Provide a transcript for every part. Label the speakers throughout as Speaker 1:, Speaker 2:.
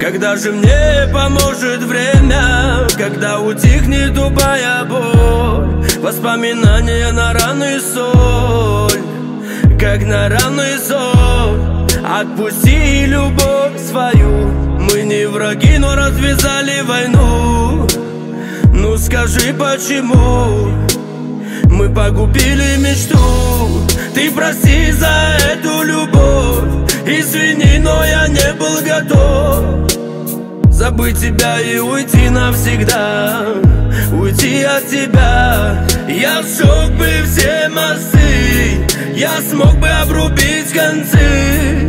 Speaker 1: Когда же мне поможет время, когда утихнет тупая боль, воспоминания на раны соль, как на раны соль. Отпусти любовь свою, мы не враги, но развязали войну. Ну скажи почему? Мы погубили мечту Ты прости за эту любовь. Извини, но я не был готов. Забыть тебя и уйти навсегда. Уйти от тебя. Я сжег бы все мосты. Я смог бы обрубить концы.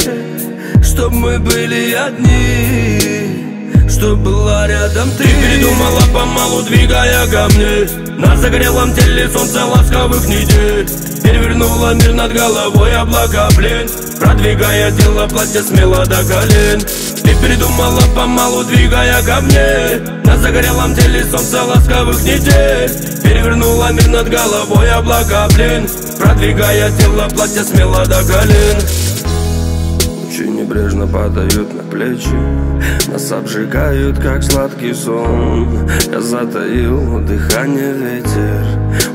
Speaker 1: Чтоб мы были одни. Чтоб была рядом ты. Передумала помалу, двигая ко мне. На загорелом теле солнце ласковых недель Перевернула мир над головой облака плен Продвигая тело платье смело до колен. Ты передумала помалу, двигая ко мне. На загорелом теле солнце ласковых недель. Перевернула мир над головой облака плен Продвигая тело платье смело до колен
Speaker 2: небрежно падают на плечи. Нас обжигают, как сладкий сон. Я затаил дыхание ветер.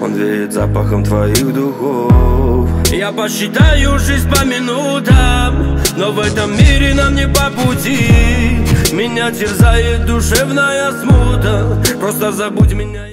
Speaker 2: Он веет запахом твоих духов.
Speaker 1: Я посчитаю жизнь по минутам Но в этом мире нам не по пути. Меня терзает душевная смута. Просто забудь меня